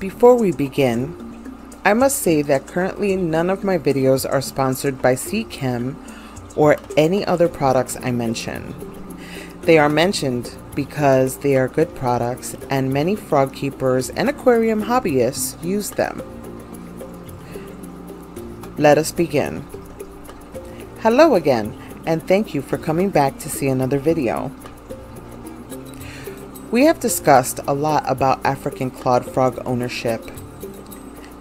Before we begin, I must say that currently none of my videos are sponsored by Seachem or any other products I mention. They are mentioned because they are good products and many frog keepers and aquarium hobbyists use them. Let us begin. Hello again, and thank you for coming back to see another video. We have discussed a lot about African clawed frog ownership.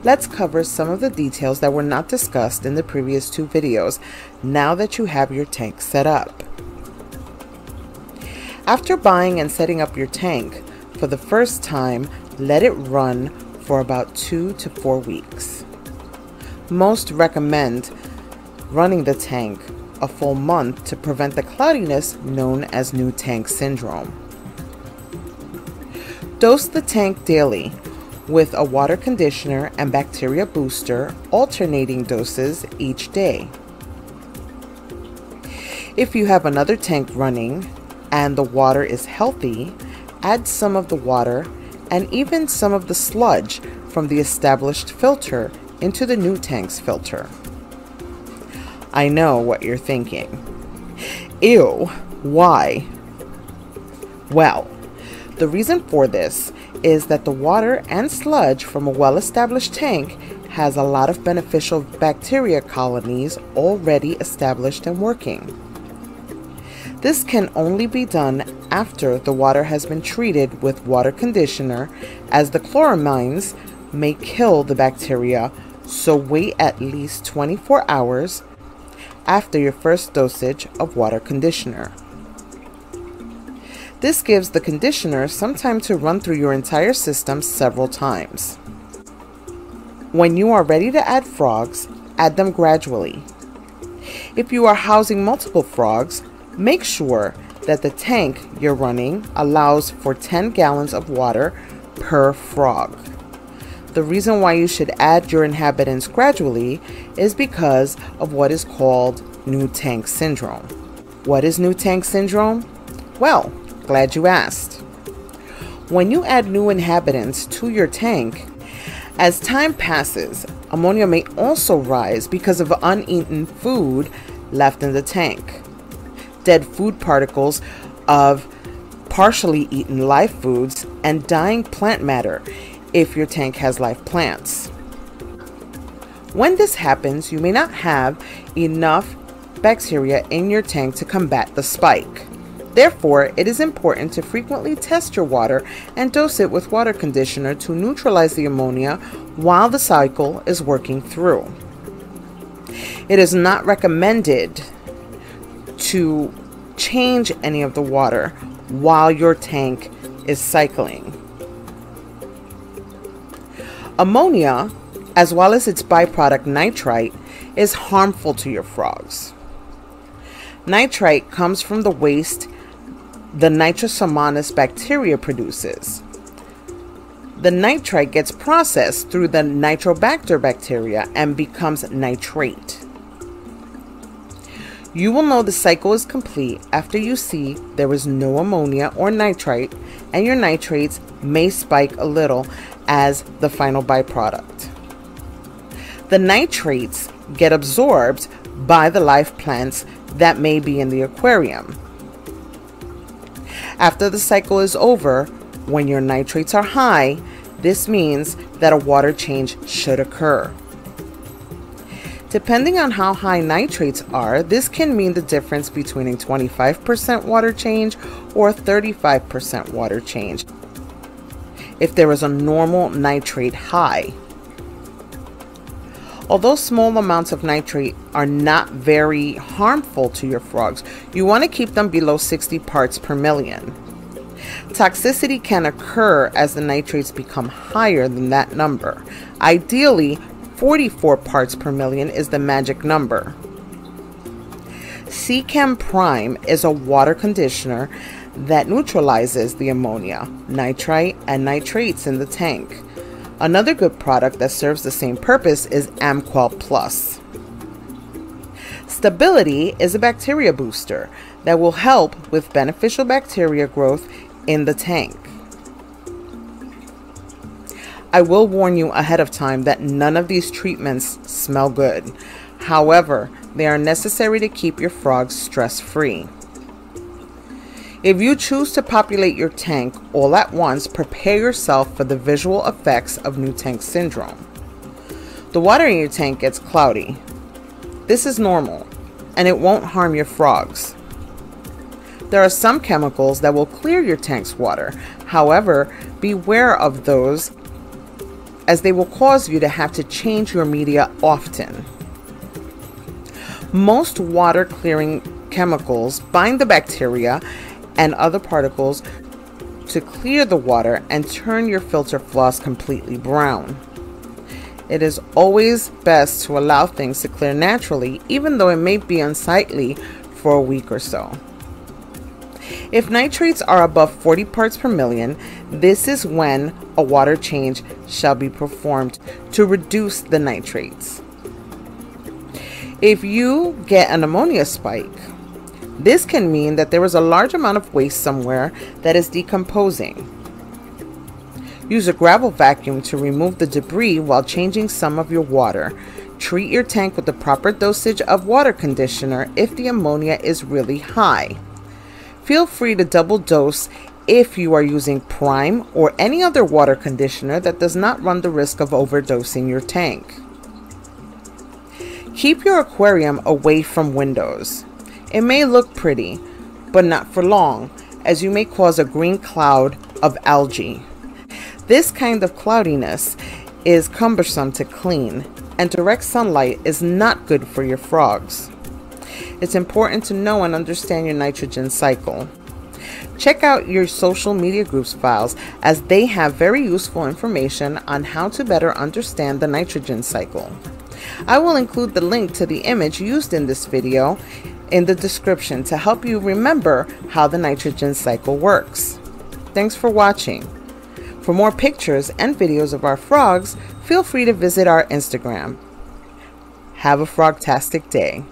Let's cover some of the details that were not discussed in the previous two videos now that you have your tank set up. After buying and setting up your tank, for the first time, let it run for about two to four weeks. Most recommend running the tank a full month to prevent the cloudiness known as new tank syndrome. Dose the tank daily with a water conditioner and bacteria booster, alternating doses each day. If you have another tank running and the water is healthy, add some of the water and even some of the sludge from the established filter into the new tank's filter. I know what you're thinking. Ew, why? Well, the reason for this is that the water and sludge from a well established tank has a lot of beneficial bacteria colonies already established and working. This can only be done after the water has been treated with water conditioner as the chloramines may kill the bacteria, so wait at least 24 hours after your first dosage of water conditioner. This gives the conditioner some time to run through your entire system several times. When you are ready to add frogs, add them gradually. If you are housing multiple frogs, make sure that the tank you're running allows for 10 gallons of water per frog. The reason why you should add your inhabitants gradually is because of what is called new tank syndrome. What is new tank syndrome? Well, Glad you asked. When you add new inhabitants to your tank, as time passes, ammonia may also rise because of uneaten food left in the tank. Dead food particles of partially eaten live foods and dying plant matter if your tank has live plants. When this happens, you may not have enough bacteria in your tank to combat the spike. Therefore, it is important to frequently test your water and dose it with water conditioner to neutralize the ammonia while the cycle is working through. It is not recommended to change any of the water while your tank is cycling. Ammonia, as well as its byproduct nitrite, is harmful to your frogs. Nitrite comes from the waste the Nitrosomonas bacteria produces. The nitrite gets processed through the Nitrobacter bacteria and becomes nitrate. You will know the cycle is complete after you see there is no ammonia or nitrite and your nitrates may spike a little as the final byproduct. The nitrates get absorbed by the live plants that may be in the aquarium. After the cycle is over, when your nitrates are high, this means that a water change should occur. Depending on how high nitrates are, this can mean the difference between a 25% water change or 35% water change if there is a normal nitrate high. Although small amounts of nitrate are not very harmful to your frogs, you want to keep them below 60 parts per million. Toxicity can occur as the nitrates become higher than that number. Ideally, 44 parts per million is the magic number. Seachem Prime is a water conditioner that neutralizes the ammonia, nitrite, and nitrates in the tank. Another good product that serves the same purpose is Amquel Plus. Stability is a bacteria booster that will help with beneficial bacteria growth in the tank. I will warn you ahead of time that none of these treatments smell good. However, they are necessary to keep your frogs stress free. If you choose to populate your tank all at once, prepare yourself for the visual effects of new tank syndrome. The water in your tank gets cloudy. This is normal, and it won't harm your frogs. There are some chemicals that will clear your tank's water. However, beware of those as they will cause you to have to change your media often. Most water clearing chemicals bind the bacteria and other particles to clear the water and turn your filter floss completely brown. It is always best to allow things to clear naturally, even though it may be unsightly for a week or so. If nitrates are above 40 parts per million, this is when a water change shall be performed to reduce the nitrates. If you get an ammonia spike, this can mean that there is a large amount of waste somewhere that is decomposing. Use a gravel vacuum to remove the debris while changing some of your water. Treat your tank with the proper dosage of water conditioner if the ammonia is really high. Feel free to double dose if you are using Prime or any other water conditioner that does not run the risk of overdosing your tank. Keep your aquarium away from windows. It may look pretty, but not for long, as you may cause a green cloud of algae. This kind of cloudiness is cumbersome to clean, and direct sunlight is not good for your frogs. It's important to know and understand your nitrogen cycle. Check out your social media groups files as they have very useful information on how to better understand the nitrogen cycle. I will include the link to the image used in this video in the description to help you remember how the nitrogen cycle works. Thanks for watching. For more pictures and videos of our frogs, feel free to visit our Instagram. Have a frogtastic day.